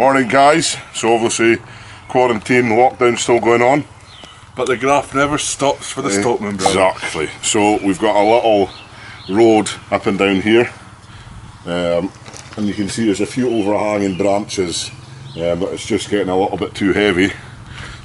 Morning guys. So obviously quarantine lockdown still going on. But the graph never stops for the Stoltman brothers. Exactly. So we've got a little road up and down here. Um, and you can see there's a few overhanging branches um, but it's just getting a little bit too heavy.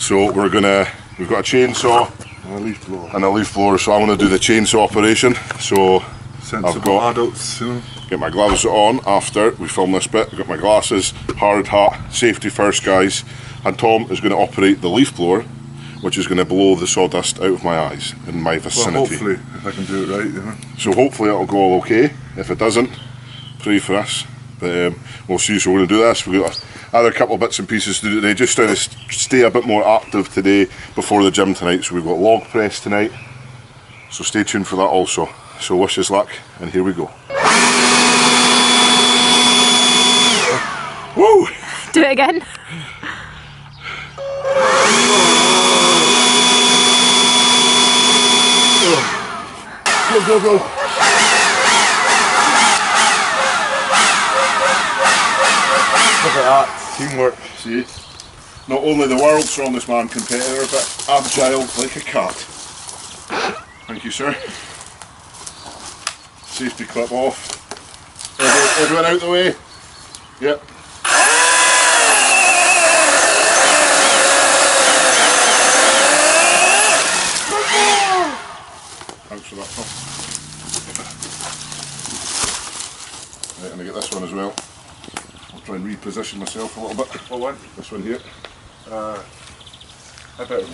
So we're gonna, we've got a chainsaw And a leaf blower. and a leaf blower so I'm gonna do the chainsaw operation. So Sensible got- adults, you know. Get my gloves on after we film this bit. I've got my glasses, hard hat, safety first, guys. And Tom is going to operate the leaf blower, which is going to blow the sawdust out of my eyes in my Well, vicinity. hopefully, if I can do it right, you know. So hopefully it'll go all okay. If it doesn't, pray for us. But um, we'll see. So we're going to do this. We've got other couple of bits and pieces to do today. Just trying to stay a bit more active today before the gym tonight. So we've got log press tonight. So stay tuned for that also. So wish us luck, and here we go. Woo! Do it again. Go, go, go. Look at that. Teamwork. See? Not only the world's strongest man competitor, but agile like a cat. Thank you, sir. Safety clip off. Everyone, out the way. Yep. Thanks for that, Tom. Right, I'm going to get this one as well. I'll try and reposition myself a little bit. What one? This one here. Uh, I better.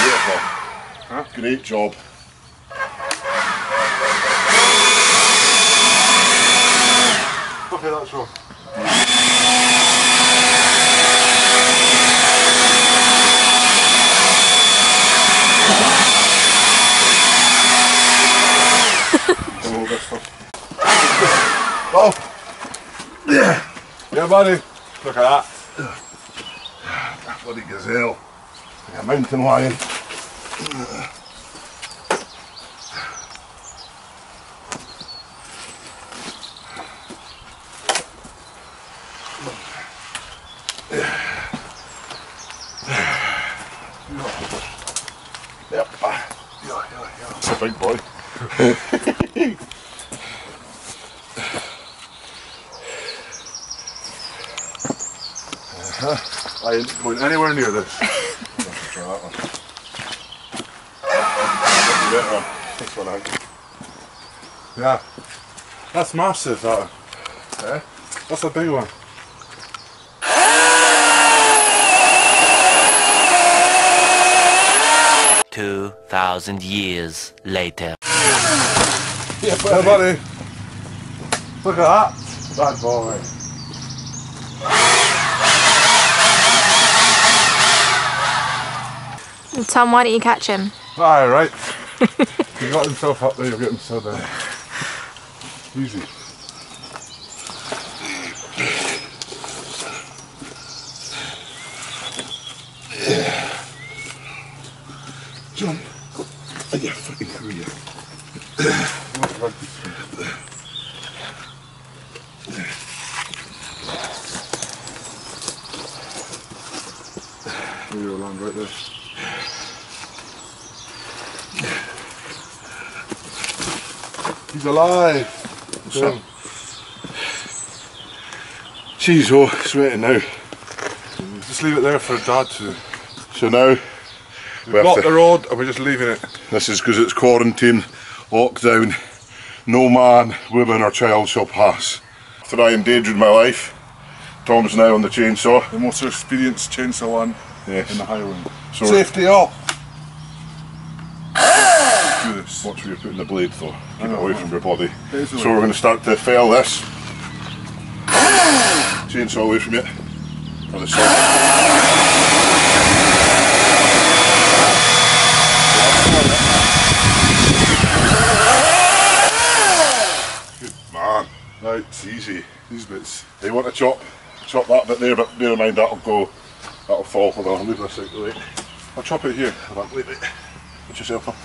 Great job. Huh? Great job. Okay, that's wrong. Come hold this stuff. Oh! Yeah! Yeah, buddy. Look at that. That bloody gazelle. Like a mountain lion. Yep. Yeah, yeah, yeah. It's a big boy. I ain't going anywhere near this. Try that one. That's a better one. This one out. Yeah. That's massive, that. Eh? That's a big one. Two thousand years later. Yeah, buddy. Look at that. Bad boy. Tom, why don't you catch him? All right. right. he got himself up there, you'll get him so down. Easy. Jump. Oh, yeah, fucking career. Not rugby speed. Here you'll land right there. He's alive! So- Jeez, oh, sweating now. Just leave it there for Dad to. So now, we We've have got to- the road and we're just leaving it. this is because it's quarantine, lockdown. No man, woman, or child shall pass. After I endangered my life, Tom's now on the chainsaw. The most experienced chainsaw one Yes. in the Highland. So Safety all! Let's do this. Watch where you're putting the blade though. Keep it ah. away know. from your body. So we're going to start to fell this. Chainsaw away from you. On the side. Good man. Right, it's easy. These bits. They want to chop, chop that bit there, but bear in mind that'll go, that'll fall. Hold on, I'll move this out the way. I'll chop it here. Hold on, wait, wait. Put yourself up.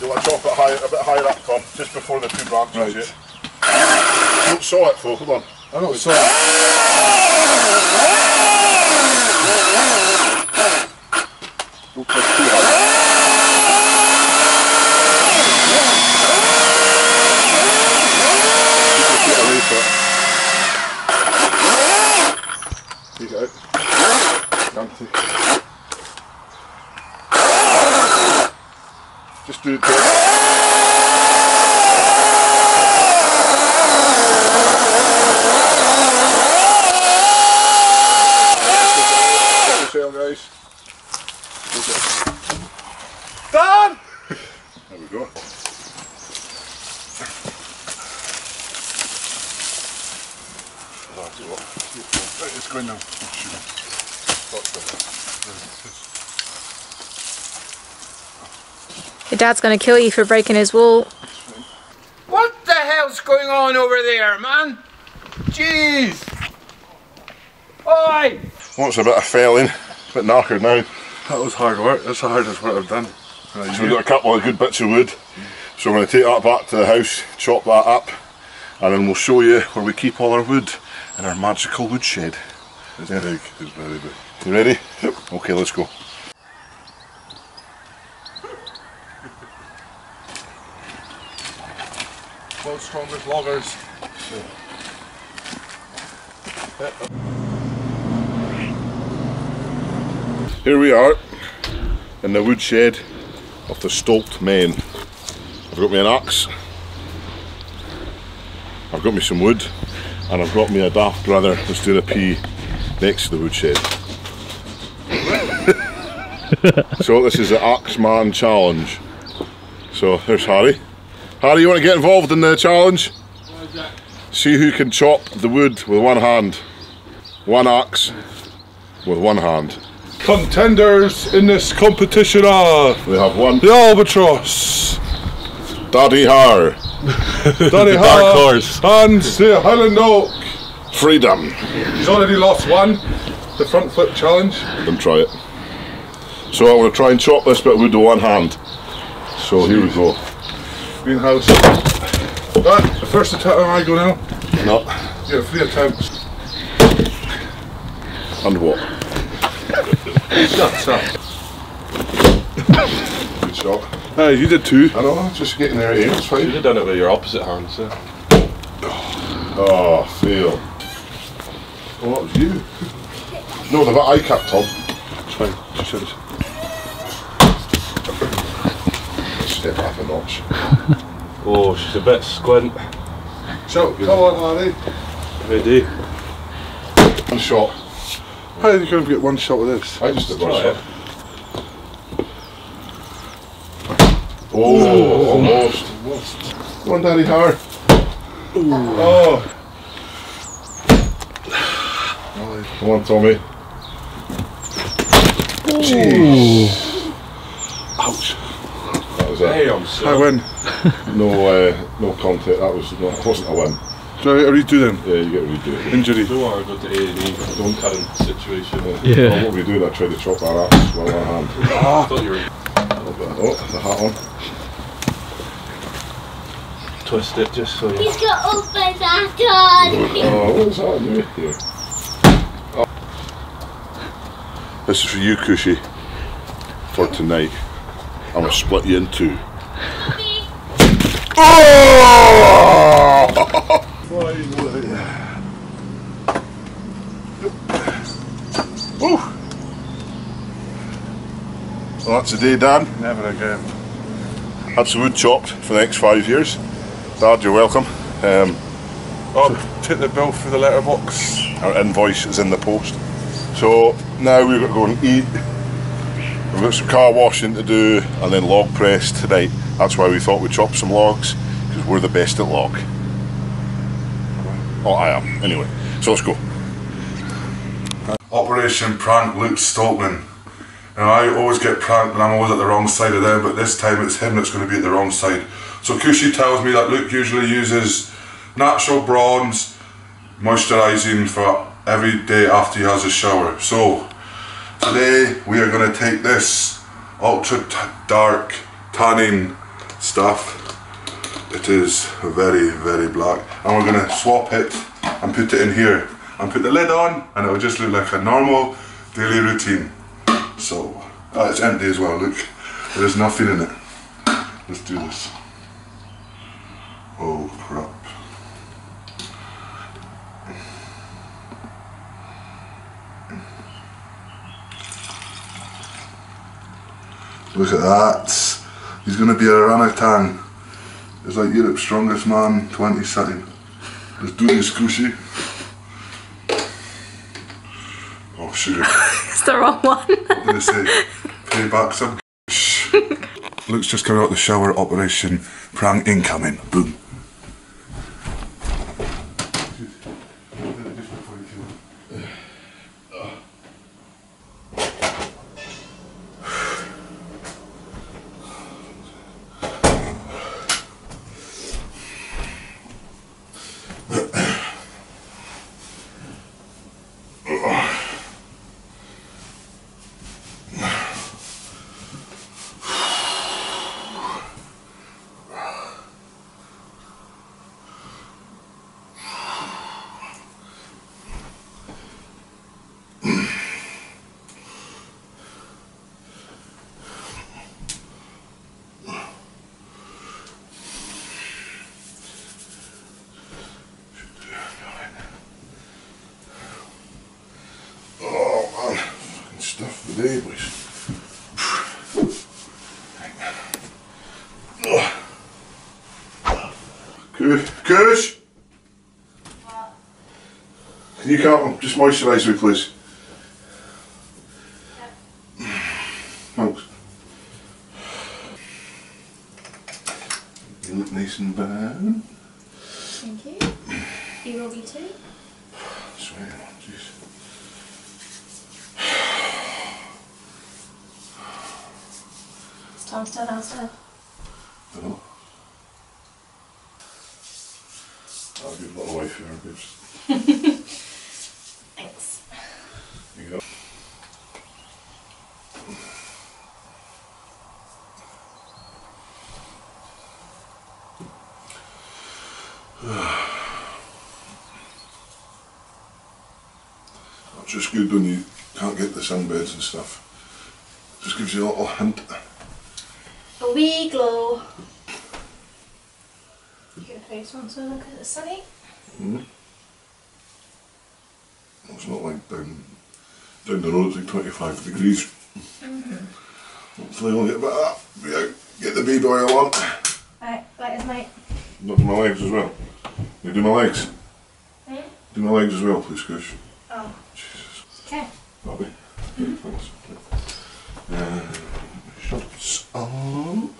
You want to chop it higher, a bit higher up, Tom, just before the two branches. Right. Don't saw it, though. Hold on. I know it's all. Don't push too hard. Keep it away from it. Take it out. Can't take it. Just do it. Sail, guys. Dad! There we go. Right, it's going now. Oh, shoot. Your dad's gonna kill you for breaking his wall. What the hell's going on over there, man? Jeez! Oi! Wants a bit of felling, a bit knackered now. That was hard work. That's the hardest work I've done. Right, So we've got a couple of good bits of wood. So we're going to take that back to the house, chop that up, and then we'll show you where we keep all our wood in our magical wood shed. It's big. It's very big. You ready? Yep. Okay, let's go. World's strongest loggers. Here we are in the woodshed of the Stolt men. I've got me an axe, I've got me some wood, and I've got me a daft brother that's doing a pee next to the woodshed. so this is the Axe Man Challenge. So there's Harry. Harry, you want to get involved in the challenge? See who can chop the wood with one hand. One axe with one hand. Contenders in this competition are We have one the Albatross, Daddy Har, Danny dark Hart, horse. and the Highland Oak. Freedom. He's already lost one. The front flip challenge. Then try it. So I'm going to try and chop this bit of wood with one hand. So here we go. Greenhouse. That, the first attempt I go now. No. Yeah, three attempts. And what? That's up. Good shot. Hey, you did two. I know, just getting there here, it's You fine. should have done it with your opposite hand, so. Oh, feel. Oh, that was you. No, the bit I cut, Tom. It's fine. Just said it. Step half a notch. Oh, she's a bit squint. So, come on, Larry. Ready? One shot. How are you going to get one shot with this? I just did one shot. it. Oh, almost. Come on, Daddy Har. Oh. Come on, Tommy. Jeez. Ouch. That was it. Damn, I so. win. No, uh, no contact. That was no, it wasn't a win. Do I redo then? Yeah, you get redo it. Injury. Don't want to go to A&E. Don't current situation. Yeah. Well, what we doing? I tried to chop our ass with one hand. I thought you were Oh, the hat on. twist it just so you. He's got open that on. Oh, what is that new here? Oh. This is for you, Cushy, for tonight. I'm gonna split you in two. Oh! Woo. Well, that's the day, Dan. Never again. That's the wood chopped for the next five years. Dad, you're welcome. Um, I'll take the bill for the letterbox. our invoice is in the post. So now we've got to go and eat. We've got some car washing to do and then log press tonight. That's why we thought we'd chop some logs because we're the best at log. Oh, I am. Anyway, so let's go. Operation Prank Luke Stoltman. Now I always get pranked and I'm always at the wrong side of them, but this time it's him that's going to be at the wrong side. So Cushy tells me that Luke usually uses natural bronze moisturising for every day after he has a shower. So today we are going to take this ultra dark tanning stuff. It is very, very black. And we're gonna swap it and put it in here. And put the lid on and it'll just look like a normal daily routine. So, ah, it's empty as well, look. There's nothing in it. Let's do this. Oh crap. Look at that. He's going to be a orangutan. He's like Europe's strongest man, 20 something. Let's do this, Cushy. Oh, sugar. It's the wrong one. What did I say? Pay back some. Shh. Luke's just coming out of the shower. Operation prank incoming. Boom. Oh man, fucking stuff for the day, boys. Kush, Kush! Can you come just moisturise me, please? Thanks. You look nice and bad. Thank you. You will be too. Swear, jeez. Is Tom still downstairs? I know. I'll give little wife here, babes. Thanks. You go. It's just good when you can't get the sunbeds and stuff. Just gives you a little hint. A wee glow. Get your face on so look at the sunny. It's not like down down the road, it's like 25 degrees. Hopefully I'll get a bit of that. Be out, get the baby oil on. Right, light as night. Look at my legs as well. You do my legs? Hmm? Do my legs as well, please, Kush. Oh, Jesus. okay. Bobby. Thanks. Uh, shorts on.